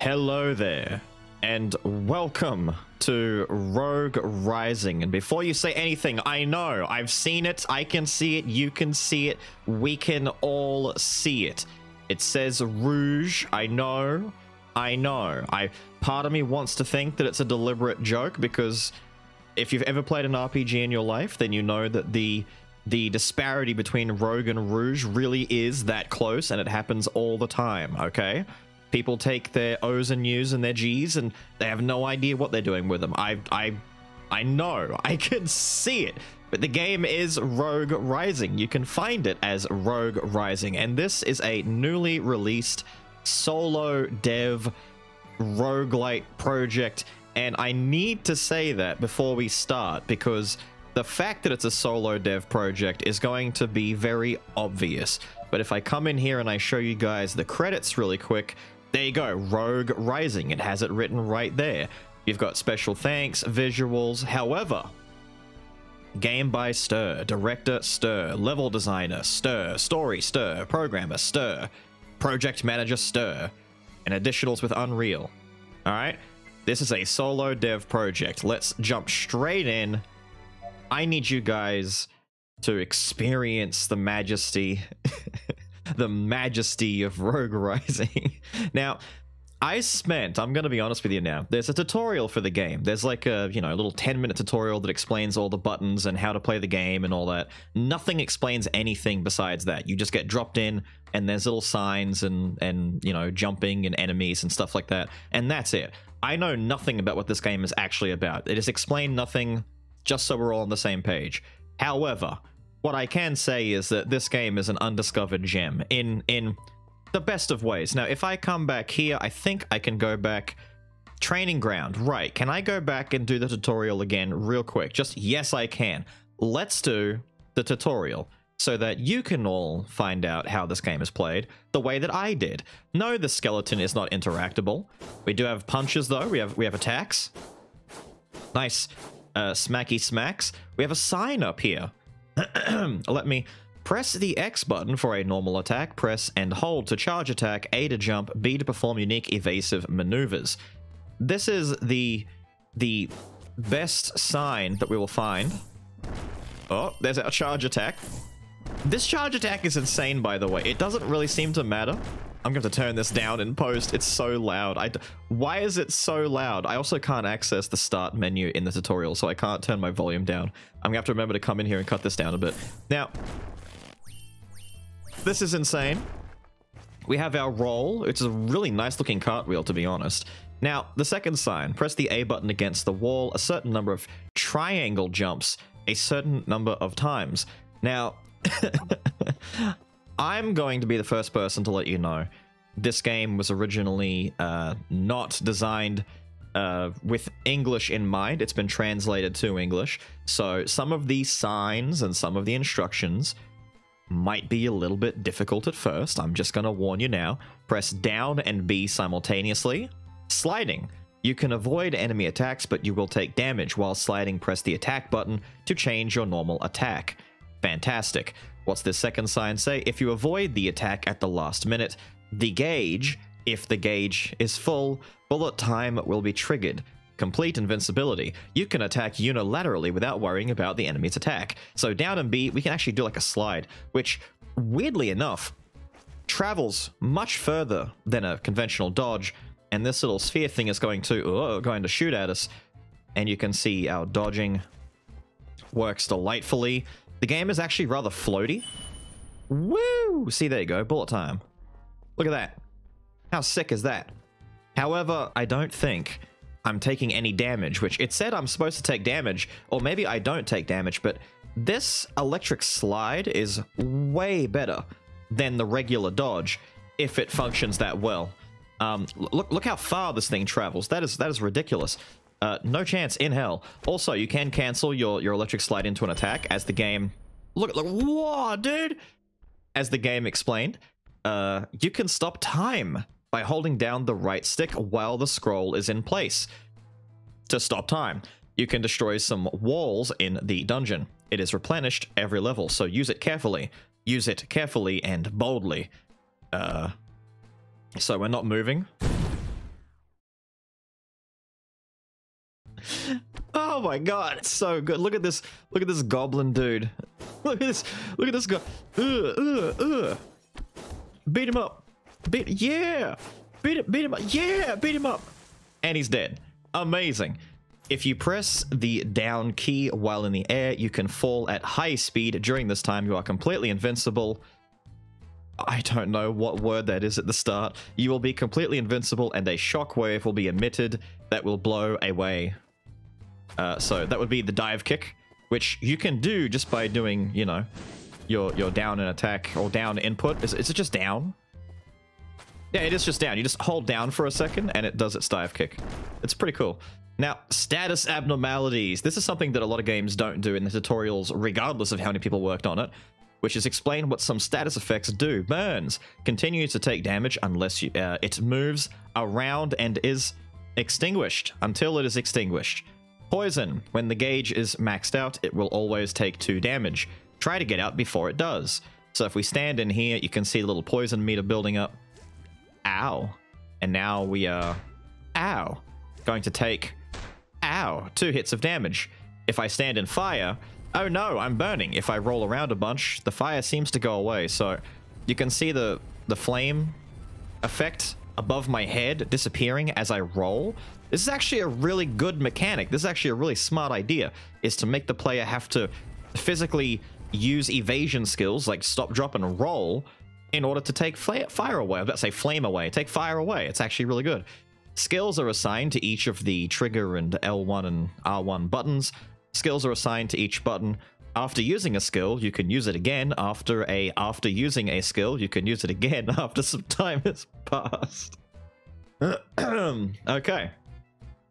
Hello there, and welcome to Rogue Rising. And before you say anything, I know, I've seen it, I can see it, you can see it, we can all see it. It says Rouge, I know, I know. I part of me wants to think that it's a deliberate joke because if you've ever played an RPG in your life, then you know that the the disparity between Rogue and Rouge really is that close and it happens all the time, okay? People take their O's and U's and their G's and they have no idea what they're doing with them. I I I know. I can see it. But the game is Rogue Rising. You can find it as Rogue Rising and this is a newly released solo dev roguelite project and I need to say that before we start because the fact that it's a solo dev project is going to be very obvious. But if I come in here and I show you guys the credits really quick, there you go, Rogue Rising. It has it written right there. You've got special thanks, visuals. However, game by Stir, director Stir, level designer Stir, story Stir, programmer Stir, project manager Stir, and additionals with Unreal. All right, this is a solo dev project. Let's jump straight in. I need you guys to experience the majesty, the majesty of Rogue Rising. now, I spent, I'm going to be honest with you now, there's a tutorial for the game. There's like a, you know, a little 10 minute tutorial that explains all the buttons and how to play the game and all that. Nothing explains anything besides that. You just get dropped in and there's little signs and, and, you know, jumping and enemies and stuff like that. And that's it. I know nothing about what this game is actually about. It has explained nothing just so we're all on the same page. However, what I can say is that this game is an undiscovered gem in in the best of ways. Now, if I come back here, I think I can go back training ground. Right. Can I go back and do the tutorial again real quick? Just yes, I can. Let's do the tutorial so that you can all find out how this game is played the way that I did. No, the skeleton is not interactable. We do have punches though. We have we have attacks. Nice uh, smacky smacks. We have a sign up here. Let me press the X button for a normal attack, press and hold to charge attack, A to jump, B to perform unique evasive maneuvers. This is the the best sign that we will find. Oh, there's our charge attack. This charge attack is insane, by the way. It doesn't really seem to matter. I'm going to turn this down in post. It's so loud. I d Why is it so loud? I also can't access the start menu in the tutorial, so I can't turn my volume down. I'm going to have to remember to come in here and cut this down a bit. Now, this is insane. We have our roll. It's a really nice looking cartwheel, to be honest. Now, the second sign, press the A button against the wall a certain number of triangle jumps a certain number of times. Now, I'm going to be the first person to let you know this game was originally uh, not designed uh, with English in mind. It's been translated to English. So some of these signs and some of the instructions might be a little bit difficult at first. I'm just going to warn you now. Press down and B simultaneously. Sliding. You can avoid enemy attacks, but you will take damage while sliding. Press the attack button to change your normal attack. Fantastic. What's this second sign say? If you avoid the attack at the last minute, the gauge, if the gauge is full, bullet time will be triggered. Complete invincibility. You can attack unilaterally without worrying about the enemy's attack. So down and B, we can actually do like a slide, which, weirdly enough, travels much further than a conventional dodge, and this little sphere thing is going to oh, going to shoot at us. And you can see our dodging works delightfully. The game is actually rather floaty. Woo! See, there you go, bullet time. Look at that. How sick is that? However, I don't think I'm taking any damage, which it said I'm supposed to take damage, or maybe I don't take damage, but this electric slide is way better than the regular dodge if it functions that well. Um, look, look how far this thing travels. That is that is ridiculous. Uh, no chance in hell. Also, you can cancel your, your electric slide into an attack as the game... Look, look, whoa, dude! As the game explained, uh, you can stop time by holding down the right stick while the scroll is in place. To stop time, you can destroy some walls in the dungeon. It is replenished every level, so use it carefully. use it carefully and boldly. Uh, so we're not moving. Oh my god, it's so good. Look at this. Look at this goblin dude. Look at this. Look at this guy. Ugh, ugh, ugh. Beat him up. Beat yeah. Beat him beat him up. Yeah, beat him up. And he's dead. Amazing. If you press the down key while in the air, you can fall at high speed. During this time, you are completely invincible. I don't know what word that is at the start. You will be completely invincible and a shockwave will be emitted that will blow away. Uh, so that would be the dive kick, which you can do just by doing, you know, your your down and attack or down input. Is, is it just down? Yeah, it is just down. You just hold down for a second and it does its dive kick. It's pretty cool. Now, status abnormalities. This is something that a lot of games don't do in the tutorials, regardless of how many people worked on it which is explain what some status effects do. Burns continues to take damage unless you, uh, it moves around and is extinguished until it is extinguished. Poison. When the gauge is maxed out, it will always take 2 damage. Try to get out before it does. So if we stand in here, you can see the little poison meter building up. Ow. And now we are... Ow. Going to take... Ow. Two hits of damage. If I stand in fire, Oh no, I'm burning. If I roll around a bunch, the fire seems to go away. So you can see the, the flame effect above my head disappearing as I roll. This is actually a really good mechanic. This is actually a really smart idea, is to make the player have to physically use evasion skills like stop, drop, and roll in order to take fire away. I was about to say flame away. Take fire away. It's actually really good. Skills are assigned to each of the trigger and L1 and R1 buttons. Skills are assigned to each button. After using a skill, you can use it again. After a after using a skill, you can use it again after some time has passed. okay.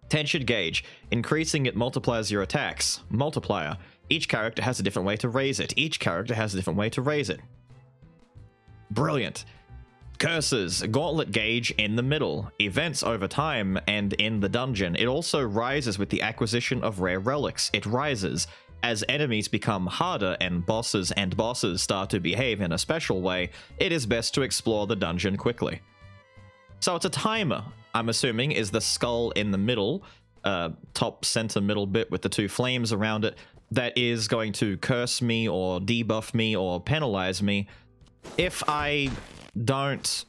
Tension gauge. Increasing it multiplies your attacks. Multiplier. Each character has a different way to raise it. Each character has a different way to raise it. Brilliant. Curses, gauntlet gauge in the middle, events over time and in the dungeon. It also rises with the acquisition of rare relics. It rises as enemies become harder and bosses and bosses start to behave in a special way. It is best to explore the dungeon quickly. So it's a timer, I'm assuming, is the skull in the middle, uh, top center middle bit with the two flames around it, that is going to curse me or debuff me or penalize me if I don't...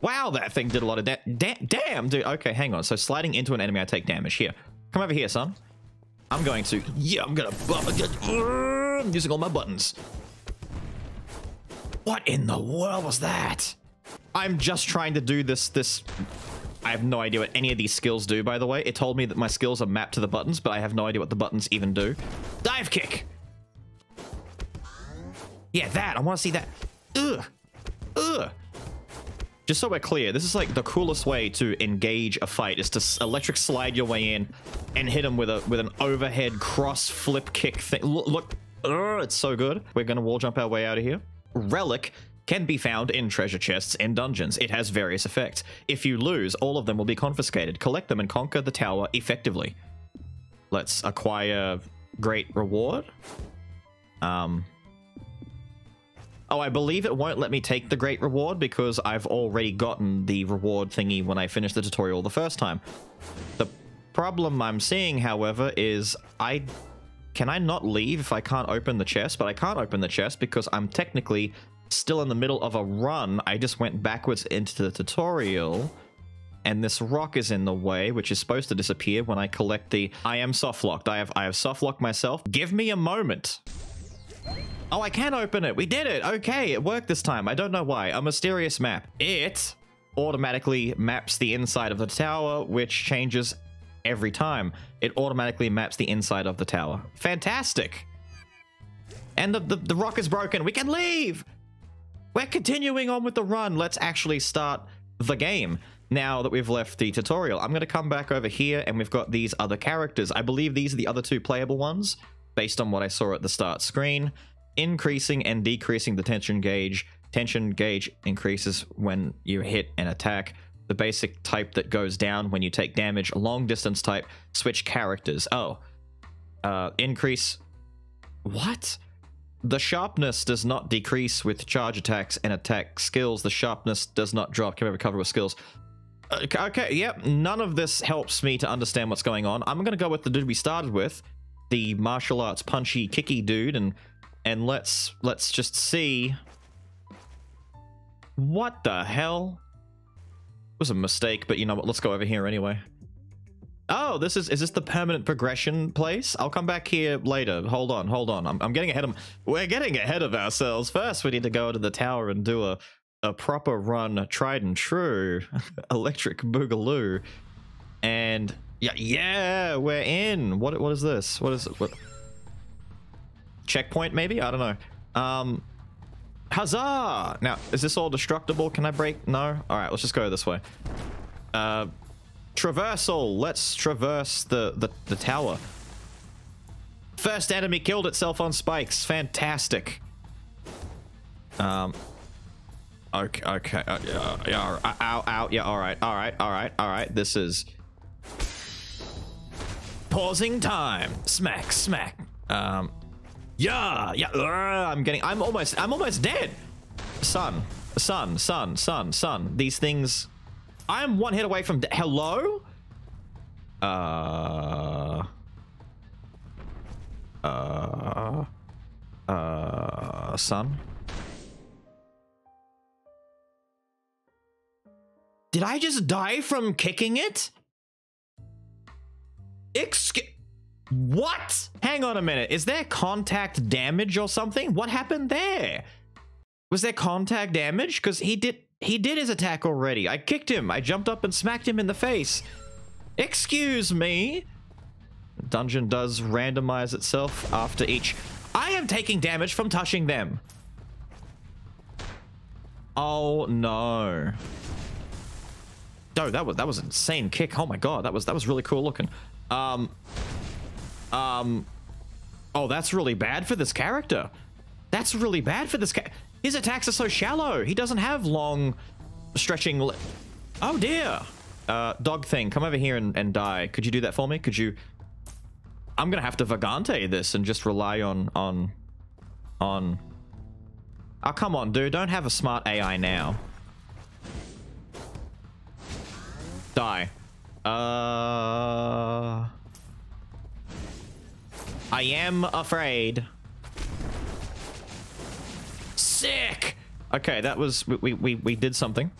Wow, that thing did a lot of that. Da damn, dude. Okay, hang on. So sliding into an enemy, I take damage. Here, come over here, son. I'm going to... Yeah, I'm gonna... I'm using all my buttons. What in the world was that? I'm just trying to do this... this. I have no idea what any of these skills do, by the way. It told me that my skills are mapped to the buttons, but I have no idea what the buttons even do. Dive kick! Yeah, that. I want to see that. Ugh. Ugh. Just so we're clear, this is like the coolest way to engage a fight is to electric slide your way in and hit him with a with an overhead cross flip kick thing. Look, look uh, it's so good. We're gonna wall jump our way out of here. Relic can be found in treasure chests in dungeons. It has various effects. If you lose, all of them will be confiscated. Collect them and conquer the tower effectively. Let's acquire great reward. Um, Oh, I believe it won't let me take the great reward because I've already gotten the reward thingy when I finished the tutorial the first time. The problem I'm seeing, however, is I... Can I not leave if I can't open the chest? But I can't open the chest because I'm technically still in the middle of a run. I just went backwards into the tutorial and this rock is in the way, which is supposed to disappear when I collect the... I am soft locked. I have I have soft locked myself. Give me a moment. Oh, I can open it. We did it. Okay, it worked this time. I don't know why. A mysterious map. It automatically maps the inside of the tower, which changes every time. It automatically maps the inside of the tower. Fantastic. And the, the, the rock is broken. We can leave. We're continuing on with the run. Let's actually start the game now that we've left the tutorial. I'm going to come back over here and we've got these other characters. I believe these are the other two playable ones based on what I saw at the start screen increasing and decreasing the tension gauge. Tension gauge increases when you hit an attack. The basic type that goes down when you take damage. Long distance type. Switch characters. Oh. Uh, increase. What? The sharpness does not decrease with charge attacks and attack skills. The sharpness does not drop. Can we recover with skills? Okay, okay, yep. None of this helps me to understand what's going on. I'm gonna go with the dude we started with, the martial arts punchy kicky dude, and and let's let's just see. What the hell? It was a mistake, but you know what? Let's go over here anyway. Oh, this is is this the permanent progression place? I'll come back here later. Hold on, hold on. I'm, I'm getting ahead of we're getting ahead of ourselves. First, we need to go to the tower and do a a proper run, tried and true, electric boogaloo, and yeah, yeah, we're in. What what is this? What is it? Checkpoint maybe? I don't know. Um, huzzah! Now, is this all destructible? Can I break? No. All right, let's just go this way. Uh, traversal. Let's traverse the the, the tower. First enemy killed itself on spikes. Fantastic. Um, Okay, okay, uh, yeah, yeah, out, out, yeah, all right, all right, all right, all right. This is pausing time. Smack, smack. Um, yeah, yeah. Uh, I'm getting. I'm almost. I'm almost dead. Son, son, son, son, son. These things. I'm one hit away from. Hello. Uh. Uh. Uh. Son. Did I just die from kicking it? Excuse... What? Hang on a minute. Is there contact damage or something? What happened there? Was there contact damage? Because he did he did his attack already. I kicked him. I jumped up and smacked him in the face. Excuse me. Dungeon does randomize itself after each. I am taking damage from touching them. Oh no. Oh, that was that was an insane kick. Oh my god, that was that was really cool looking. Um, um, oh, that's really bad for this character. That's really bad for this cat. His attacks are so shallow. He doesn't have long, stretching. oh dear. Uh, dog thing, come over here and, and die. Could you do that for me? Could you? I'm gonna have to Vagante this and just rely on on on. Oh come on, dude! Don't have a smart AI now. Die. Uh... I am afraid. Sick! Okay, that was... We, we, we did something.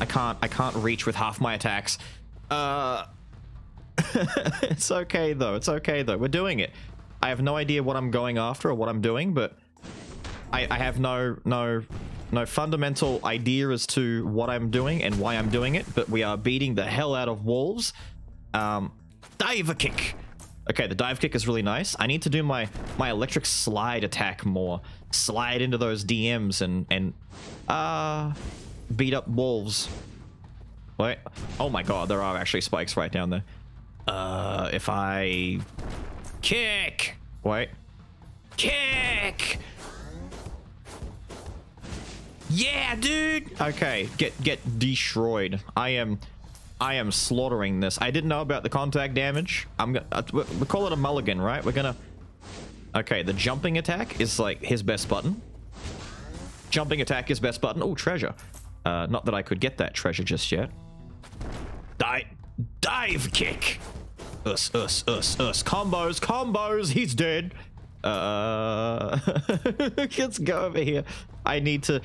I can't... I can't reach with half my attacks. Uh... it's okay, though. It's okay, though. We're doing it. I have no idea what I'm going after or what I'm doing, but... I, I have no... no no fundamental idea as to what I'm doing and why I'm doing it, but we are beating the hell out of wolves. Um, dive kick. Okay, the dive kick is really nice. I need to do my my electric slide attack more. Slide into those DMs and and uh beat up wolves. Wait. Oh my god, there are actually spikes right down there. Uh if I kick. Wait. Kick. Yeah, dude. Okay, get get destroyed. I am I am slaughtering this. I didn't know about the contact damage. I'm gonna uh, we call it a mulligan, right? We're gonna Okay, the jumping attack is like his best button. Jumping attack is best button. Oh, treasure. Uh, not that I could get that treasure just yet. Die, dive kick. Us, us, us, us. Combos, combos. He's dead. Uh, let's go over here. I need to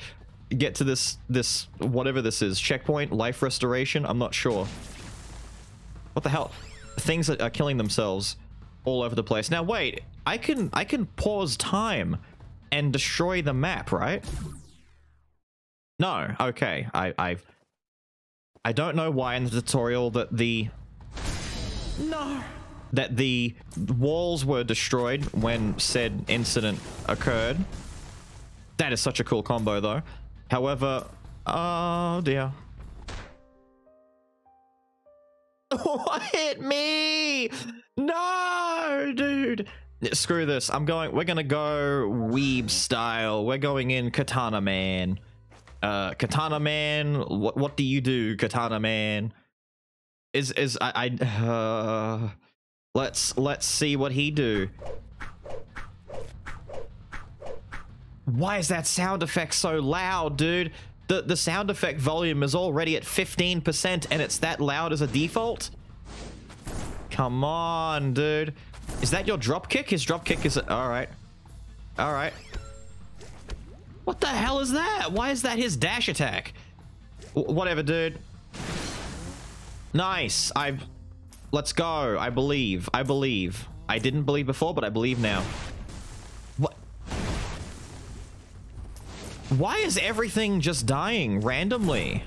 get to this this whatever this is checkpoint life restoration? I'm not sure. What the hell? Things are killing themselves all over the place. Now wait i can i can pause time and destroy the map right? No okay i i i don't know why in the tutorial that the no. that the walls were destroyed when said incident occurred. That is such a cool combo though However, oh dear. What hit me? No, dude. Screw this. I'm going, we're gonna go weeb style. We're going in Katana Man. Uh, Katana Man, what, what do you do, Katana Man? Is, is, I, I, uh, Let's let's see what he do. Why is that sound effect so loud, dude? The the sound effect volume is already at 15% and it's that loud as a default? Come on, dude. Is that your drop kick? His drop kick is all right. All right. What the hell is that? Why is that his dash attack? W whatever, dude. Nice. I Let's go. I believe. I believe. I didn't believe before, but I believe now. Why is everything just dying randomly?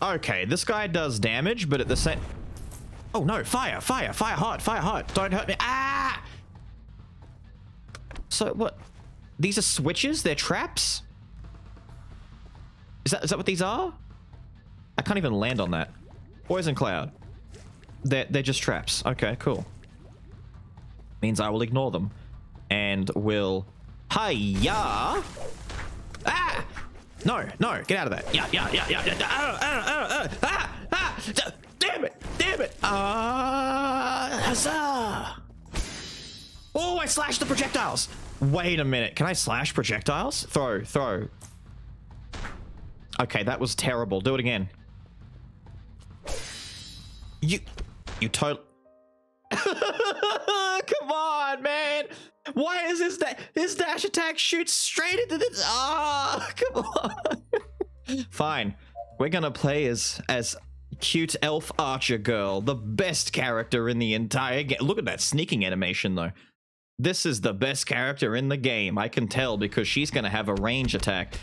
Okay, this guy does damage, but at the same... Oh no, fire, fire, fire hot, fire hot. Don't hurt me. Ah! So what? These are switches? They're traps? Is that, is that what these are? I can't even land on that. Poison cloud. They're, they're just traps. Okay, cool. Means I will ignore them. And will... Hiya! Ah! No, no, get out of that. Yeah, yeah, yeah, yeah, yeah. Ah, ah, ah, ah, ah, ah, damn it, damn it. Ah, uh, huzzah. Oh, I slashed the projectiles. Wait a minute. Can I slash projectiles? Throw, throw. Okay, that was terrible. Do it again. You, you total. Come on, man. Why is his da his dash attack shoots straight into this? Ah, come on. Fine, we're gonna play as as cute elf archer girl, the best character in the entire game. Look at that sneaking animation though. This is the best character in the game. I can tell because she's gonna have a range attack.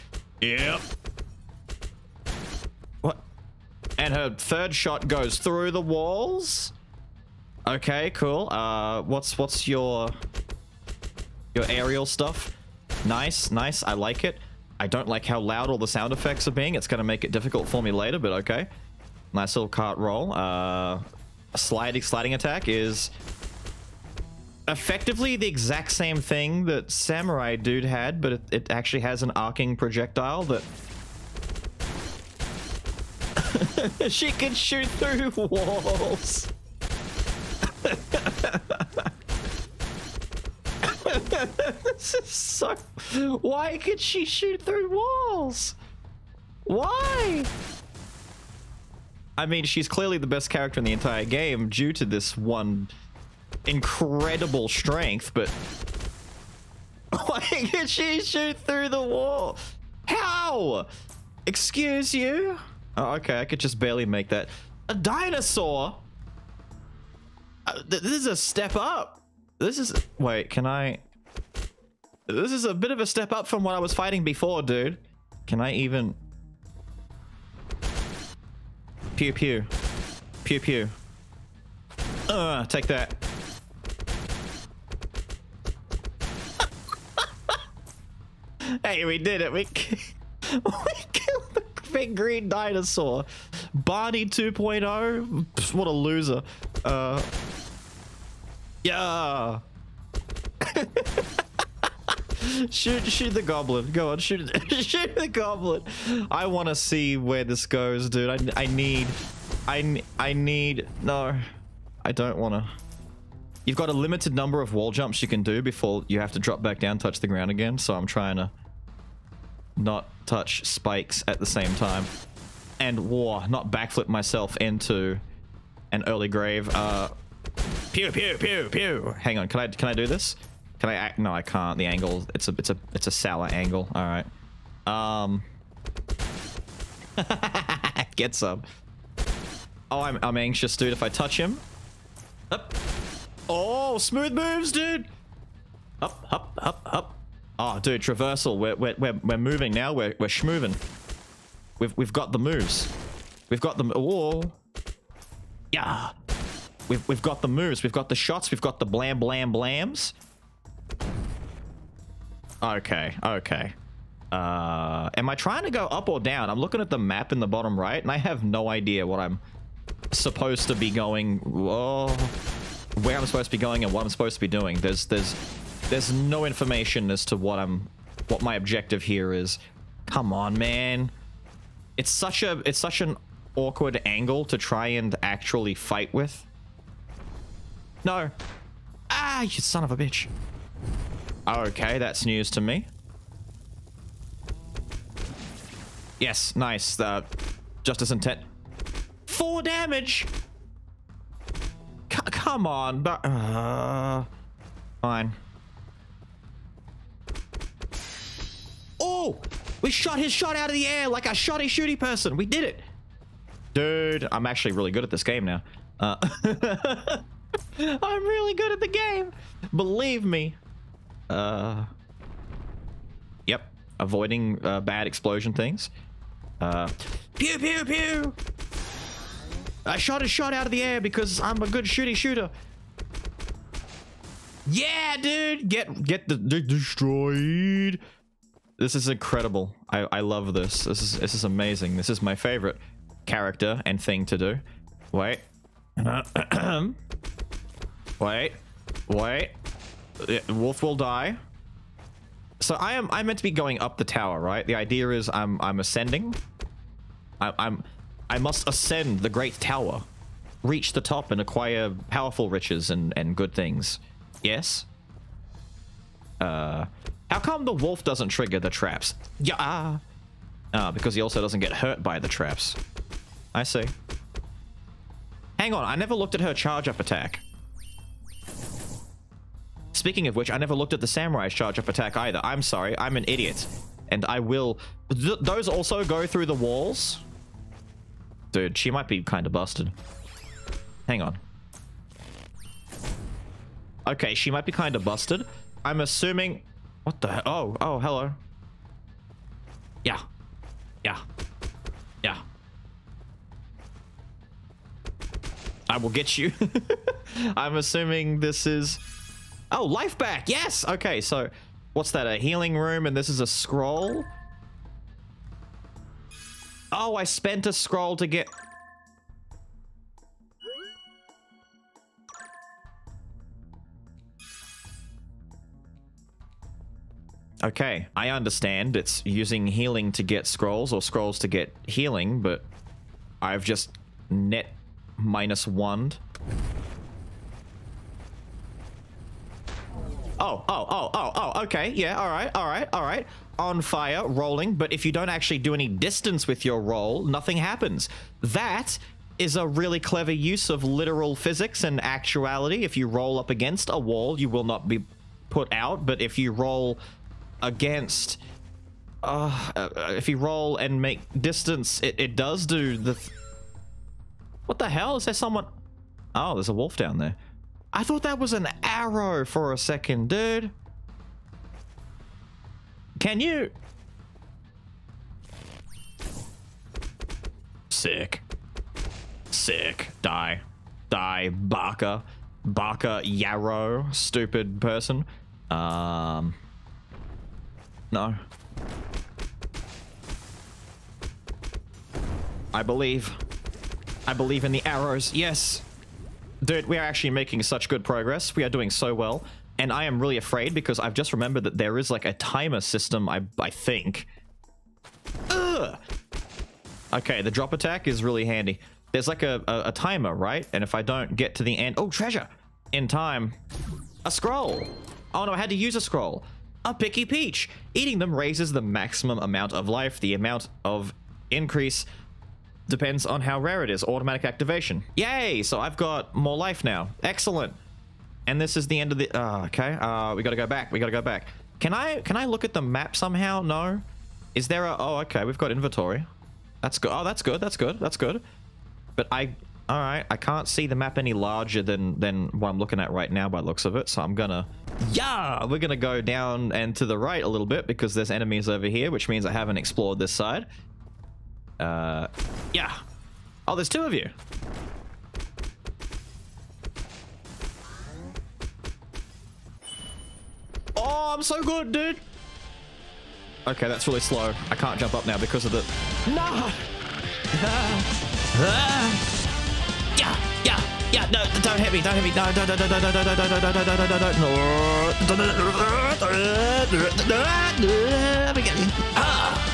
Yep. What? And her third shot goes through the walls. Okay, cool. Uh, what's what's your your aerial stuff? Nice, nice. I like it. I don't like how loud all the sound effects are being. It's going to make it difficult for me later, but okay. Nice little cart roll. Uh, sliding sliding attack is effectively the exact same thing that Samurai Dude had, but it, it actually has an arcing projectile that she can shoot through walls. This is so... Why could she shoot through walls? Why? I mean, she's clearly the best character in the entire game due to this one incredible strength, but... Why could she shoot through the wall? How? Excuse you? Oh, okay, I could just barely make that. A dinosaur? Th this is a step up. This is... Wait, can I... This is a bit of a step up from what I was fighting before, dude. Can I even... Pew pew. Pew pew. Uh, take that. hey, we did it. We, we killed the big green dinosaur. Barney 2.0. What a loser. Uh, yeah. shoot, shoot the goblin. Go on, shoot, shoot the goblin. I want to see where this goes, dude. I, I need, I, I need. No, I don't want to. You've got a limited number of wall jumps you can do before you have to drop back down, touch the ground again. So I'm trying to not touch spikes at the same time, and war, not backflip myself into an early grave. Uh, Pew pew pew pew. Hang on, can I can I do this? Can I act? No, I can't. The angle. It's a it's a it's a sour angle. All right. Um. Get some. Oh, I'm I'm anxious, dude. If I touch him. Up. Oh, smooth moves, dude. Up, up, up, up. Oh, dude, traversal. We're we're we're, we're moving now. We're we're schmoving. We've we've got the moves. We've got the... Oh. Yeah. We've, we've got the moves. We've got the shots. We've got the blam, blam, blams. Okay, okay. Uh, am I trying to go up or down? I'm looking at the map in the bottom right, and I have no idea what I'm supposed to be going... Whoa, where I'm supposed to be going and what I'm supposed to be doing. There's, there's, there's no information as to what I'm... What my objective here is. Come on, man. It's such a... It's such an awkward angle to try and actually fight with. No. Ah, you son of a bitch. Okay, that's news to me. Yes, nice. Uh, justice intent. Four damage. C come on, but uh, fine. Oh, we shot his shot out of the air like a shotty shooty person. We did it. Dude, I'm actually really good at this game now. Uh, I'm really good at the game. Believe me. Uh, yep. Avoiding uh, bad explosion things. Uh, pew, pew, pew. I shot a shot out of the air because I'm a good shooty shooter. Yeah, dude. Get get the, the destroyed. This is incredible. I, I love this. This is this is amazing. This is my favorite character and thing to do. Wait. wait. Wait. Wolf will die. So I am I'm meant to be going up the tower, right? The idea is I'm I'm ascending. I, I'm I must ascend the great tower, reach the top and acquire powerful riches and and good things. Yes. Uh, how come the wolf doesn't trigger the traps? Yeah. Uh, because he also doesn't get hurt by the traps. I see. Hang on, I never looked at her charge up attack. Speaking of which, I never looked at the samurai's charge up attack either. I'm sorry, I'm an idiot. And I will... Th those also go through the walls? Dude, she might be kind of busted. Hang on. Okay, she might be kind of busted. I'm assuming... What the hell? Oh, oh, hello. Yeah. Yeah. Yeah. I will get you. I'm assuming this is... Oh, life back. Yes. Okay, so what's that? A healing room and this is a scroll? Oh, I spent a scroll to get... Okay, I understand it's using healing to get scrolls or scrolls to get healing, but I've just net minus one. Oh, oh, oh, oh, oh, okay. Yeah, all right, all right, all right. On fire, rolling, but if you don't actually do any distance with your roll, nothing happens. That is a really clever use of literal physics and actuality. If you roll up against a wall, you will not be put out, but if you roll against uh, uh, if you roll and make distance it, it does do the th what the hell? Is there someone? Oh there's a wolf down there. I thought that was an arrow for a second dude. Can you? Sick. Sick. Die. Die baka baka yarrow stupid person. Um no. I believe. I believe in the arrows. Yes. Dude, we are actually making such good progress. We are doing so well. And I am really afraid because I've just remembered that there is like a timer system, I, I think. Ugh! Okay, the drop attack is really handy. There's like a, a, a timer, right? And if I don't get to the end... Oh, treasure! In time. A scroll! Oh no, I had to use a scroll a picky peach. Eating them raises the maximum amount of life. The amount of increase depends on how rare it is. Automatic activation. Yay! So I've got more life now. Excellent. And this is the end of the... Uh, okay, uh, we gotta go back. We gotta go back. Can I can I look at the map somehow? No? Is there a... Oh, okay, we've got inventory. That's good. Oh, that's good. That's good. That's good. But I... All right, I can't see the map any larger than, than what I'm looking at right now by looks of it, so I'm gonna... Yeah! We're gonna go down and to the right a little bit because there's enemies over here, which means I haven't explored this side. Uh, yeah. Oh, there's two of you. Oh, I'm so good, dude. Okay, that's really slow. I can't jump up now because of the... No! Yeah, yeah, no, don't hit me, don't hit me, no, no, no, Ah!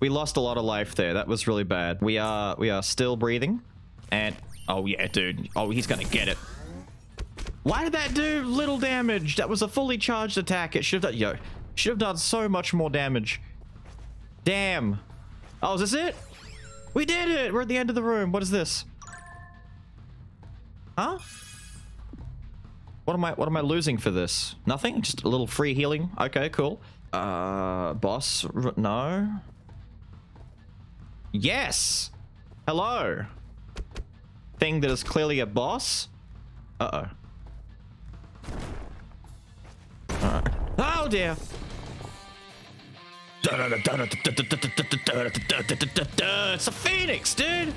We lost a lot of life there. That was really bad. We are we are still breathing. And oh yeah, dude. Oh, he's gonna get it. Why did that do little damage? That was a fully charged attack. It should have done yo, should have done so much more damage. Damn. Oh, is this it? We did it! We're at the end of the room. What is this? Huh? What am I what am I losing for this? Nothing? Just a little free healing. Okay, cool. Uh boss no. Yes. Hello. Thing that is clearly a boss. Uh-oh. Uh -oh. oh dear. It's a phoenix, dude.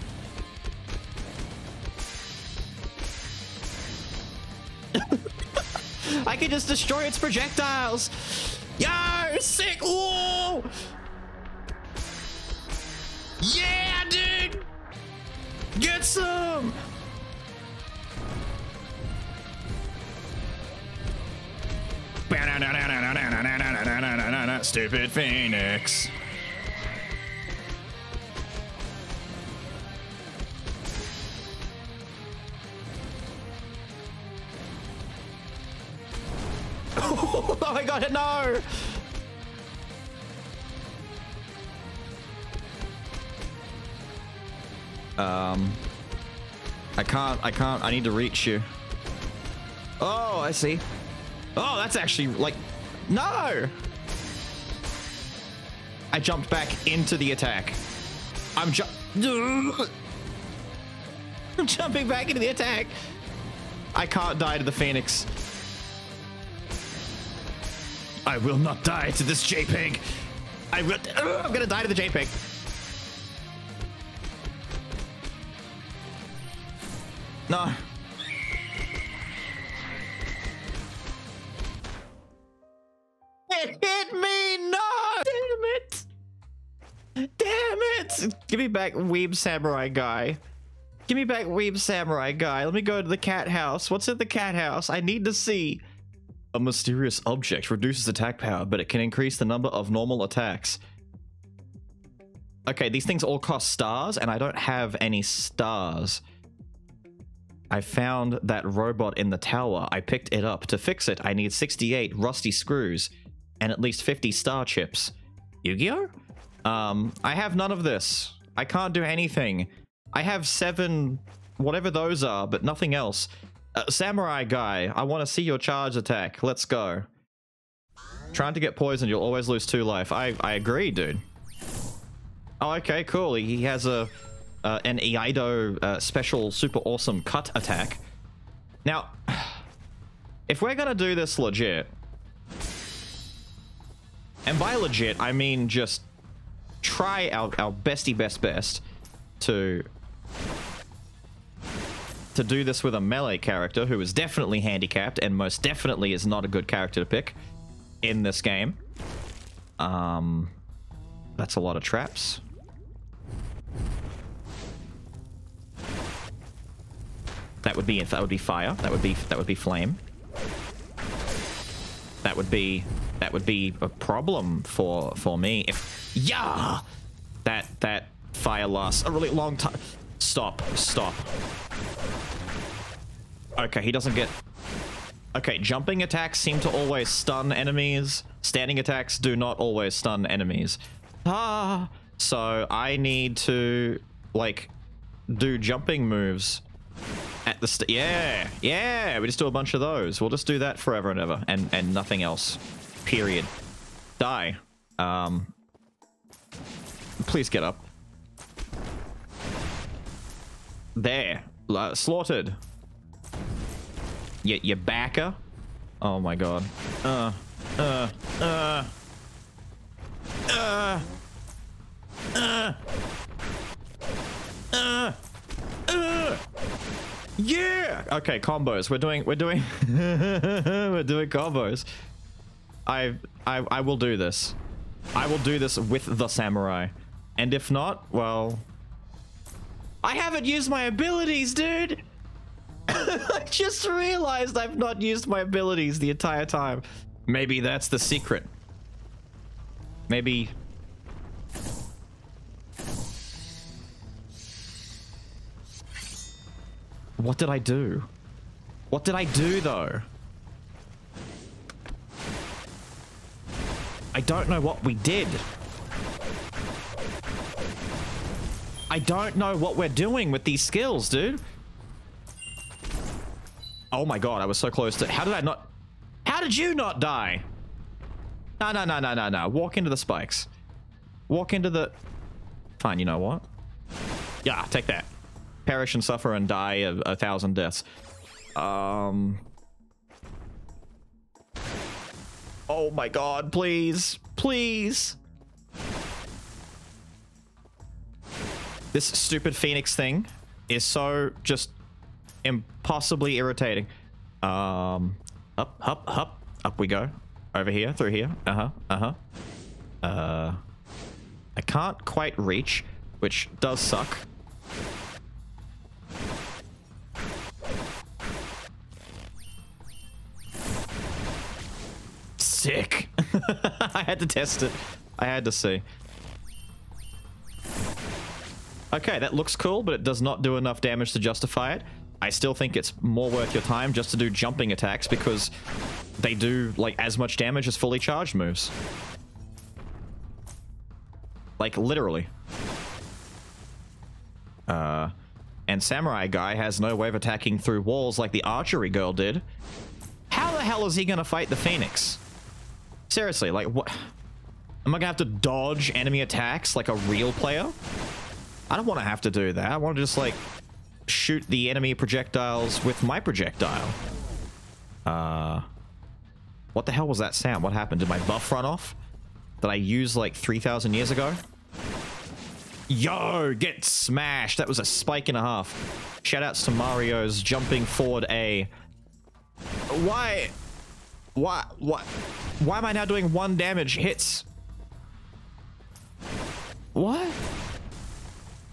I can just destroy its projectiles. Yo, sick. Whoa. Yeah, dude. Get some. Stupid Phoenix. oh my god, it no! Um, I can't, I can't, I need to reach you. Oh, I see. Oh, that's actually like, no! I jumped back into the attack. I'm ju- I'm jumping back into the attack. I can't die to the Phoenix. I will not die to this JPEG. I will- I'm gonna die to the JPEG. No. Give me back Weeb Samurai Guy. Give me back Weeb Samurai Guy. Let me go to the cat house. What's in the cat house? I need to see. A mysterious object reduces attack power, but it can increase the number of normal attacks. Okay, these things all cost stars, and I don't have any stars. I found that robot in the tower. I picked it up. To fix it, I need 68 rusty screws and at least 50 star chips. Yu-Gi-Oh? Um, I have none of this. I can't do anything. I have seven, whatever those are, but nothing else. Uh, samurai guy, I want to see your charge attack. Let's go. Trying to get poisoned, you'll always lose two life. I, I agree, dude. Oh, okay, cool. He has a uh, an Iaido uh, special super awesome cut attack. Now, if we're gonna do this legit, and by legit, I mean just try our, our bestie best best to to do this with a melee character who is definitely handicapped and most definitely is not a good character to pick in this game. Um, that's a lot of traps. That would be that would be fire. That would be that would be flame. That would be that would be a problem for for me if yeah that that fire lasts a really long time. Stop, stop. Okay, he doesn't get. Okay, jumping attacks seem to always stun enemies. Standing attacks do not always stun enemies. Ah, so I need to like do jumping moves at the st yeah, yeah. We just do a bunch of those. We'll just do that forever and ever, and and nothing else. Period. Die. Um. Please get up. There. Uh, slaughtered. You, you backer. Oh my god. Uh. Uh. Uh. Uh. Uh. Uh. Uh. Yeah. Okay, combos. We're doing. We're doing. we're doing combos. I. I. I will do this. I will do this with the samurai. And if not, well. I haven't used my abilities, dude. I just realized I've not used my abilities the entire time. Maybe that's the secret. Maybe... What did I do? What did I do, though? I don't know what we did. I don't know what we're doing with these skills, dude. Oh my god, I was so close to... How did I not... How did you not die? No, no, no, no, no, no. Walk into the spikes. Walk into the... Fine, you know what? Yeah, take that. Perish and suffer and die a, a thousand deaths. Um... Oh my god, please. Please. This stupid phoenix thing is so just impossibly irritating. Um, up, up, up, up we go. Over here, through here. Uh-huh, uh-huh. Uh, I can't quite reach, which does suck. Sick. I had to test it. I had to see. Okay, that looks cool, but it does not do enough damage to justify it. I still think it's more worth your time just to do jumping attacks because they do like as much damage as fully charged moves. Like literally. Uh, and Samurai Guy has no way of attacking through walls like the archery girl did. How the hell is he gonna fight the Phoenix? Seriously, like what? Am I gonna have to dodge enemy attacks like a real player? I don't want to have to do that. I want to just like shoot the enemy projectiles with my projectile. Uh, what the hell was that sound? What happened? Did my buff run off? That I used like 3,000 years ago? Yo, get smashed. That was a spike and a half. Shoutouts to Mario's jumping forward A. Why? Why? Why? Why am I now doing one damage hits? What?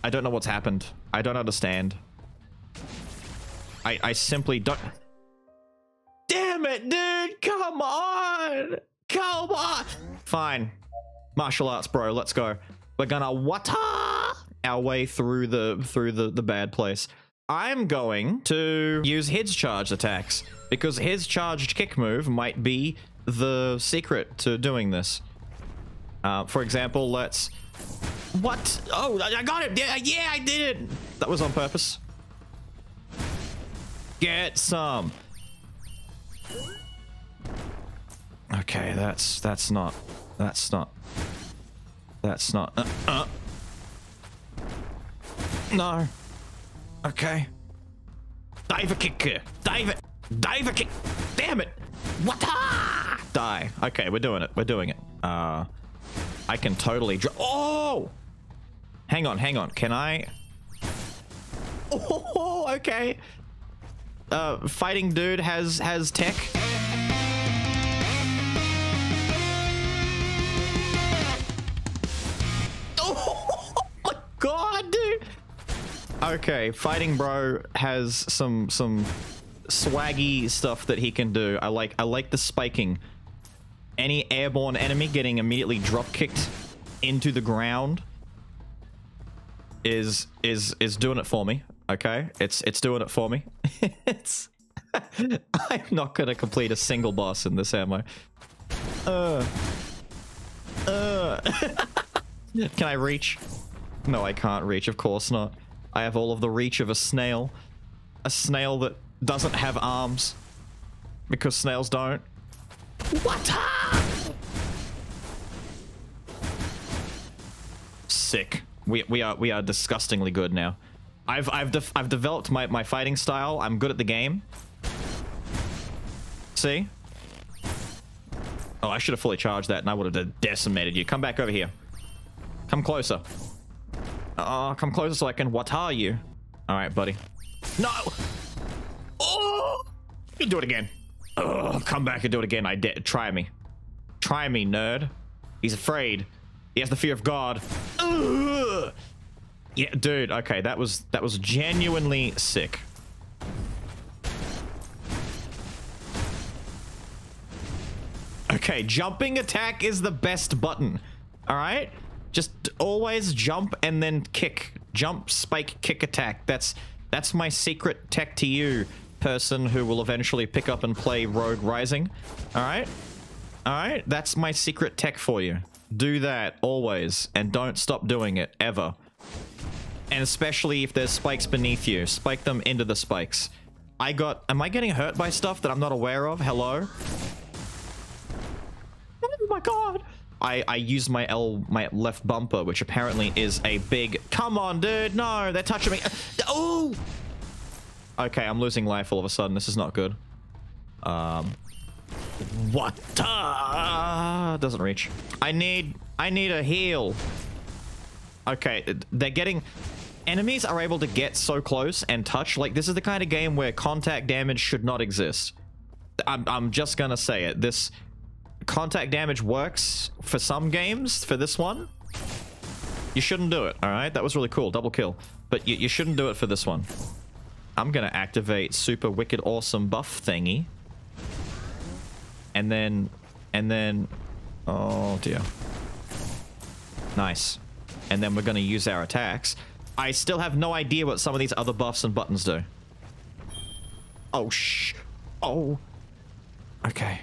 I don't know what's happened. I don't understand. I, I simply don't... Damn it, dude! Come on! Come on! Fine. Martial arts, bro. Let's go. We're gonna wata our way through the through the, the bad place. I'm going to use his charged attacks because his charged kick move might be the secret to doing this. Uh, for example, let's what? Oh, I got it. Yeah, yeah, I did it. That was on purpose. Get some. Okay, that's that's not that's not that's not uh, uh. No. Okay. Diver kick. Dive. Damn it. What? Die. Okay, we're doing it. We're doing it. Uh I can totally Oh! Hang on, hang on. Can I... Oh, okay. Uh, fighting dude has has tech. Oh my god, dude. Okay, fighting bro has some some swaggy stuff that he can do. I like I like the spiking any airborne enemy getting immediately drop kicked into the ground is is is doing it for me. Okay, it's it's doing it for me. it's I'm not gonna complete a single boss in this ammo. Uh, uh. Can I reach? No, I can't reach. Of course not. I have all of the reach of a snail. A snail that doesn't have arms. Because snails don't. What? Sick. We we are we are disgustingly good now. I've I've de I've developed my my fighting style. I'm good at the game. See? Oh, I should have fully charged that and I would have decimated you. Come back over here. Come closer. Oh, come closer so I can what are you. All right, buddy. No! You do it again. Oh, come back and do it again. I did. Try me. Try me, nerd. He's afraid. He has the fear of God. Ugh. Yeah, dude. Okay, that was that was genuinely sick. Okay, jumping attack is the best button. All right? Just always jump and then kick. Jump, spike, kick, attack. That's that's my secret tech to you, person who will eventually pick up and play Rogue Rising. All right? All right? That's my secret tech for you. Do that always and don't stop doing it ever. And especially if there's spikes beneath you, spike them into the spikes. I got... Am I getting hurt by stuff that I'm not aware of? Hello? Oh my god! I, I used my L, my left bumper, which apparently is a big... Come on, dude! No! They're touching me! Uh, oh! Okay, I'm losing life all of a sudden. This is not good. Um... What? Doesn't reach. I need... I need a heal. Okay, they're getting... Enemies are able to get so close and touch. Like, this is the kind of game where contact damage should not exist. I'm, I'm just gonna say it. This contact damage works for some games. For this one, you shouldn't do it, alright? That was really cool. Double kill. But you, you shouldn't do it for this one. I'm gonna activate super wicked awesome buff thingy. And then... And then... Oh, dear. Nice. And then we're gonna use our attacks. I still have no idea what some of these other buffs and buttons do. Oh, shh. Oh. Okay.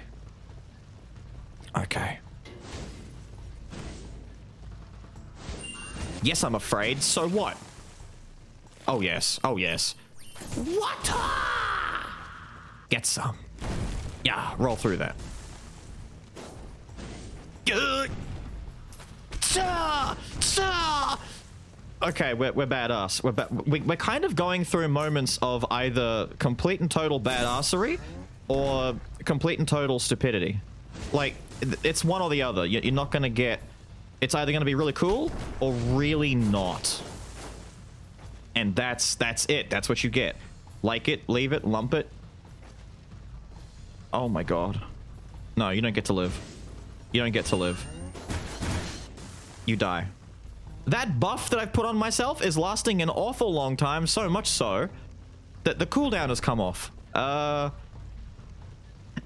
Okay. Yes, I'm afraid. So what? Oh, yes. Oh, yes. What? Get some. Yeah, roll through that. Good. Okay, we're, we're badass. We're, ba we, we're kind of going through moments of either complete and total badassery or complete and total stupidity. Like, it's one or the other. You're not going to get... It's either going to be really cool or really not. And that's that's it. That's what you get. Like it, leave it, lump it. Oh my god. No, you don't get to live. You don't get to live. You die. That buff that I've put on myself is lasting an awful long time, so much so that the cooldown has come off. Uh...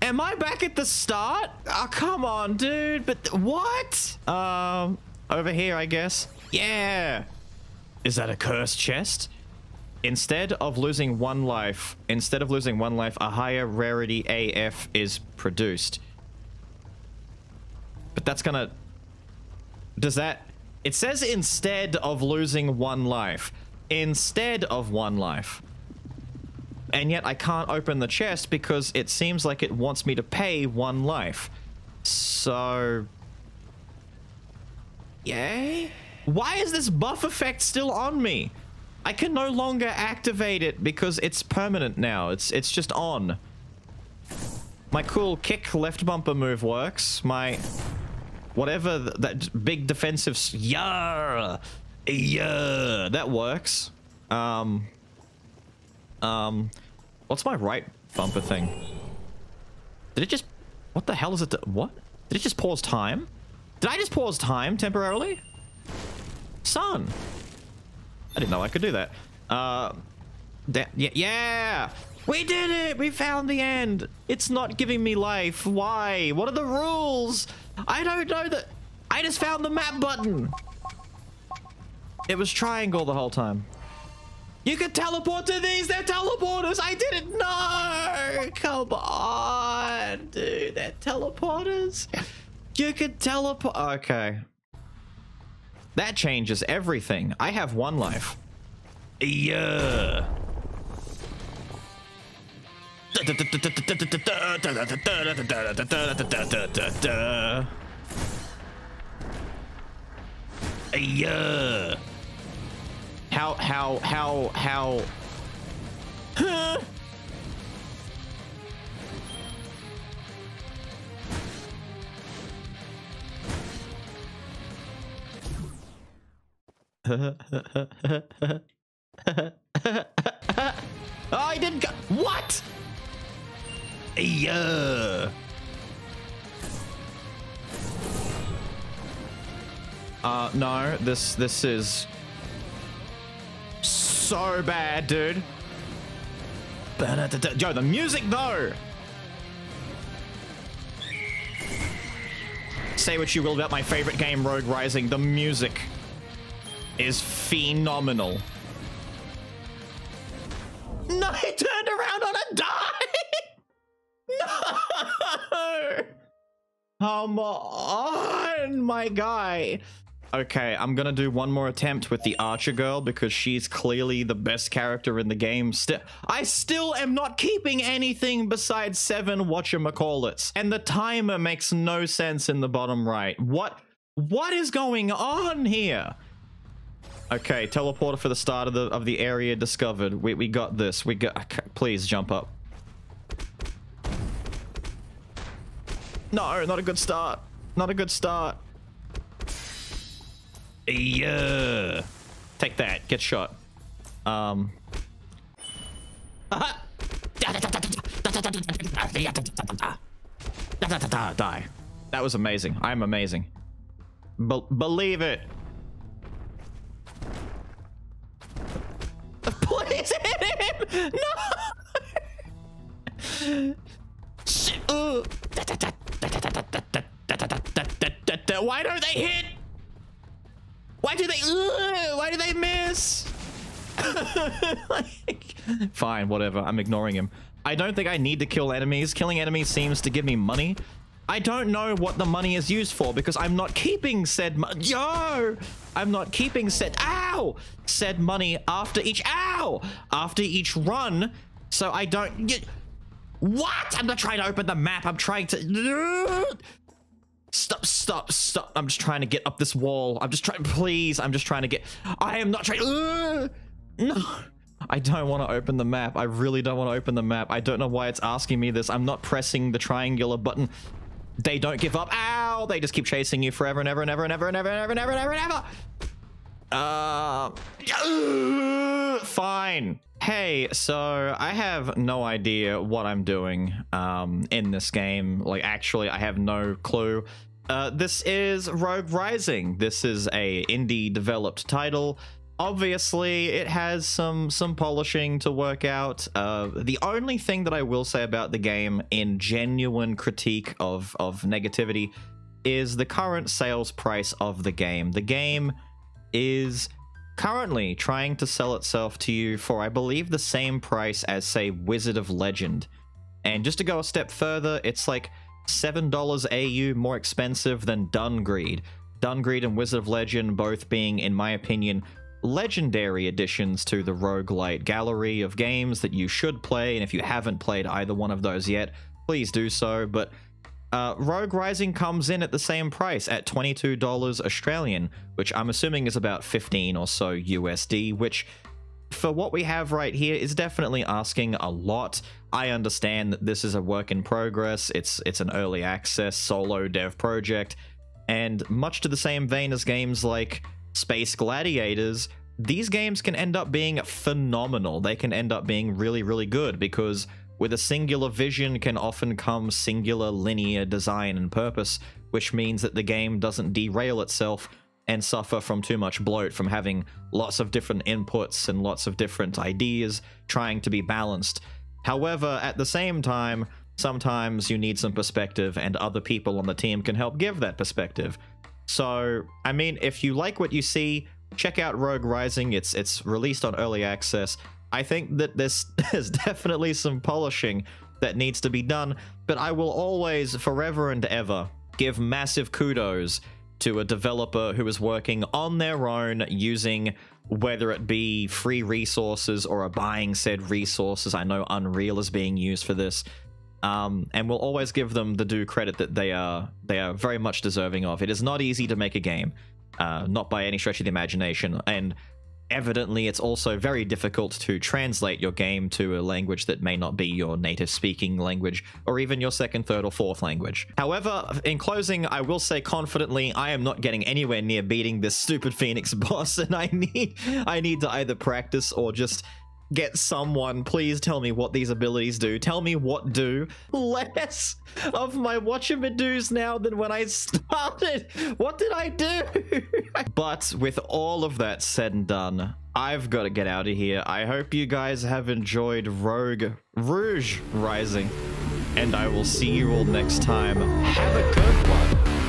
Am I back at the start? Oh, come on, dude. But what? Um, over here, I guess. Yeah. Is that a cursed chest? Instead of losing one life, instead of losing one life, a higher rarity AF is produced. But that's gonna... Does that... It says instead of losing one life. Instead of one life. And yet I can't open the chest because it seems like it wants me to pay one life. So... Yay? Why is this buff effect still on me? I can no longer activate it because it's permanent now. It's it's just on. My cool kick left bumper move works. My whatever th that big defensive yeah yeah that works. Um um what's my right bumper thing? Did it just what the hell is it? What? Did it just pause time? Did I just pause time temporarily? Son. I didn't know I could do that. Uh, that, yeah, yeah! We did it! We found the end! It's not giving me life. Why? What are the rules? I don't know that... I just found the map button! It was triangle the whole time. You can teleport to these! They're teleporters! I didn't know! Come on, dude. They're teleporters. You can teleport... Okay. That changes everything. I have one life. Yeah. Yeah. How, how, how, how... Huh? I didn't go. What? Yeah. Uh, no, this, this is so bad, dude. Yo, the music though. Say what you will about my favorite game, Rogue Rising. The music is phenomenal. No, he turned around on a dime! no! Come on, my guy. Okay, I'm gonna do one more attempt with the Archer girl because she's clearly the best character in the game. Still, I still am not keeping anything besides seven whatchamacallits. And the timer makes no sense in the bottom right. What? What is going on here? Okay, teleporter for the start of the of the area discovered. We we got this. We got. Please jump up. No, not a good start. Not a good start. Yeah. Take that. Get shot. Um. Die. That was amazing. I'm amazing. Be believe it. No! Shit. Why don't they hit? Why do they? Why do they miss? like, fine, whatever. I'm ignoring him. I don't think I need to kill enemies. Killing enemies seems to give me money. I don't know what the money is used for because I'm not keeping said. Yo! I'm not keeping said, ah! Ow! Said money after each, ow! After each run. So I don't get, what? I'm not trying to open the map. I'm trying to, Stop, stop, stop. I'm just trying to get up this wall. I'm just trying, please. I'm just trying to get, I am not trying, no. I don't want to open the map. I really don't want to open the map. I don't know why it's asking me this. I'm not pressing the triangular button. They don't give up. Ow! They just keep chasing you forever and ever and ever and ever and ever and ever and ever and ever and ever. Uh, fine. Hey, so I have no idea what I'm doing um, in this game. Like, actually, I have no clue. Uh, this is Rogue Rising. This is a indie developed title. Obviously, it has some some polishing to work out. Uh, the only thing that I will say about the game, in genuine critique of of negativity, is the current sales price of the game. The game is currently trying to sell itself to you for, I believe, the same price as, say, Wizard of Legend. And just to go a step further, it's like $7 AU more expensive than Dungreed. Dungreed and Wizard of Legend both being, in my opinion, legendary additions to the roguelite gallery of games that you should play, and if you haven't played either one of those yet, please do so, but uh, Rogue Rising comes in at the same price at $22 Australian, which I'm assuming is about 15 or so USD, which for what we have right here is definitely asking a lot. I understand that this is a work in progress. It's it's an early access solo dev project, and much to the same vein as games like Space Gladiators, these games can end up being phenomenal. They can end up being really really good because with a singular vision can often come singular linear design and purpose, which means that the game doesn't derail itself and suffer from too much bloat from having lots of different inputs and lots of different ideas trying to be balanced. However, at the same time, sometimes you need some perspective and other people on the team can help give that perspective. So, I mean, if you like what you see, check out Rogue Rising. It's it's released on early access. I think that this there's definitely some polishing that needs to be done, but I will always, forever and ever, give massive kudos to a developer who is working on their own using whether it be free resources or a buying said resources. I know Unreal is being used for this. Um, and we'll always give them the due credit that they are they are very much deserving of. It is not easy to make a game, uh, not by any stretch of the imagination, and evidently it's also very difficult to translate your game to a language that may not be your native speaking language or even your second, third, or fourth language. However, in closing, I will say confidently I am not getting anywhere near beating this stupid Phoenix boss, and I need I need to either practice or just get someone please tell me what these abilities do. Tell me what do less of my do's now than when i started. What did i do? But with all of that said and done i've got to get out of here. I hope you guys have enjoyed rogue rouge rising and i will see you all next time. Have a good one